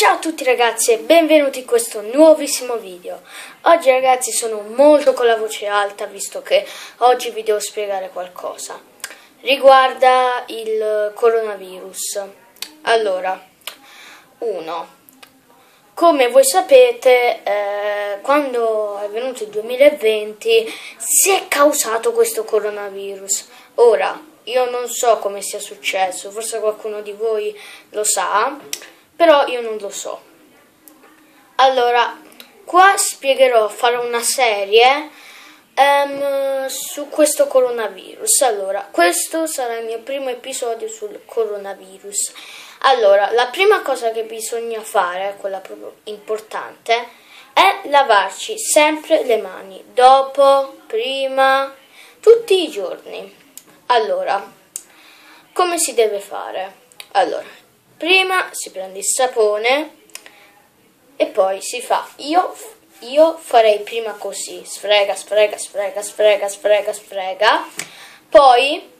Ciao a tutti ragazzi e benvenuti in questo nuovissimo video. Oggi ragazzi sono molto con la voce alta visto che oggi vi devo spiegare qualcosa. Riguarda il coronavirus. Allora, 1. Come voi sapete, eh, quando è venuto il 2020 si è causato questo coronavirus. Ora, io non so come sia successo, forse qualcuno di voi lo sa, però io non lo so. Allora, qua spiegherò, farò una serie um, su questo coronavirus. Allora, questo sarà il mio primo episodio sul coronavirus. Allora, la prima cosa che bisogna fare, quella proprio importante, è lavarci sempre le mani, dopo, prima, tutti i giorni. Allora, come si deve fare? Allora, prima si prende il sapone e poi si fa, io, io farei prima così, sfrega, sfrega, sfrega, sfrega, sfrega, sfrega, poi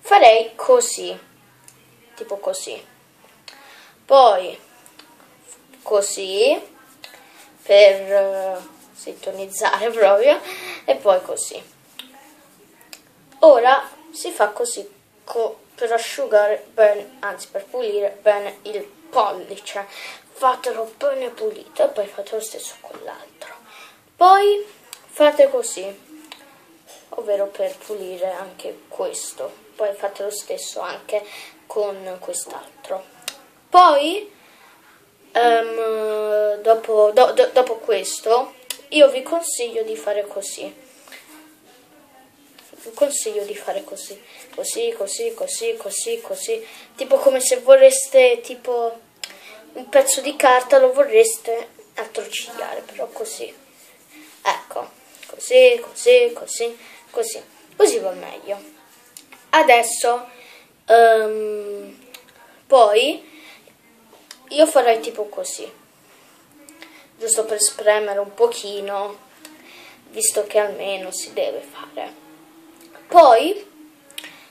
farei così, tipo così. Poi così per uh, sintonizzare proprio e poi così. Ora si fa così co per asciugare bene anzi per pulire bene il pollice. Fatelo bene pulito e poi fate lo stesso con l'altro. Poi fate così ovvero per pulire anche questo. Poi fate lo stesso anche con quest'altro. Poi, um, dopo, do, do, dopo questo, io vi consiglio di fare così. Consiglio di fare così, così, così, così, così, così, tipo come se vorreste, tipo, un pezzo di carta lo vorreste attorcigliare, però così. Ecco, così, così, così, così. Così va meglio. Adesso, um, poi, io farei tipo così, giusto per spremere un pochino, visto che almeno si deve fare. Poi,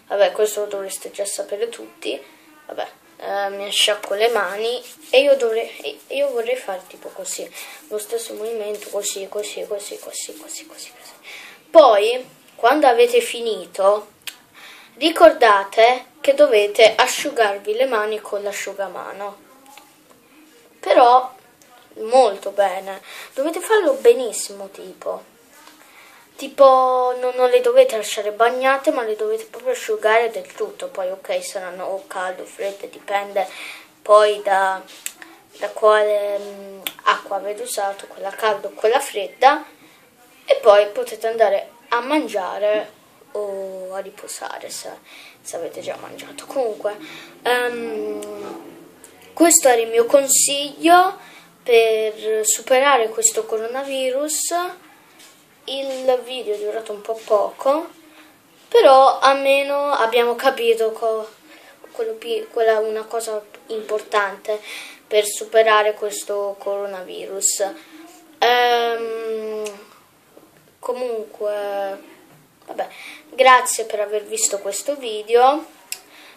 vabbè, questo lo dovreste già sapere tutti, vabbè, eh, mi sciacquo le mani e io, dovrei, io vorrei fare tipo così, lo stesso movimento, così, così, così, così, così, così. così. Poi, quando avete finito, ricordate che dovete asciugarvi le mani con l'asciugamano però molto bene. Dovete farlo benissimo, tipo. Tipo, non, non, le dovete lasciare bagnate, ma le dovete proprio asciugare del tutto. Poi, ok, saranno o caldo o fredde, dipende poi da, da quale mh, mm, acqua avete usato, quella calda o quella fredda. E poi potete andare a mangiare o a riposare se, se avete già mangiato. Comunque, um, questo era il mio consiglio per superare questo coronavirus. Il video è durato un po' poco, però almeno abbiamo capito co- quella una cosa importante per superare questo coronavirus. Ehm, comunque, vabbè, grazie per aver visto questo video.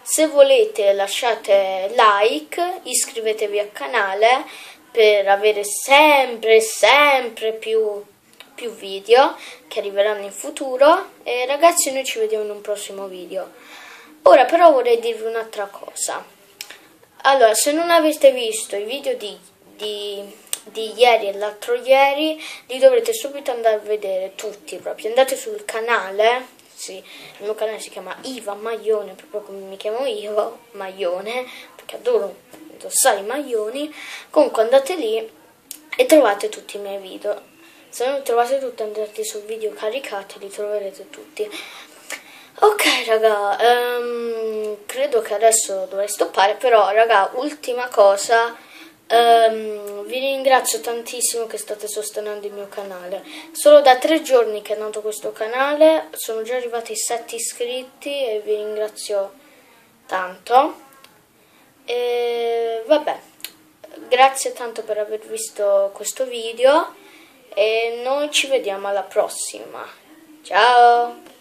Se volete lasciate like, iscrivetevi al canale per avere sempre, sempre più, più video che arriveranno in futuro e ragazzi noi ci vediamo in un prossimo video. Ora però vorrei dirvi un'altra cosa. Allora, se non avete visto i video di, di, di ieri e l'altro ieri, li dovrete subito andare a vedere tutti proprio. Andate sul canale sì, il mio canale si chiama Iva Maglione, proprio come mi chiamo io, Maglione, perché adoro indossare i maglioni. Comunque andate lì e trovate tutti i miei video. Se non trovate tutti andate sul video caricati, li troverete tutti. Ok raga, um, credo che adesso dovrei stoppare, però raga, ultima cosa Um, vi ringrazio tantissimo che state sostenendo il mio canale. Solo da tre giorni che è nato questo canale sono già arrivati 7 iscritti e vi ringrazio tanto. E vabbè, grazie tanto per aver visto questo video e noi ci vediamo alla prossima. Ciao!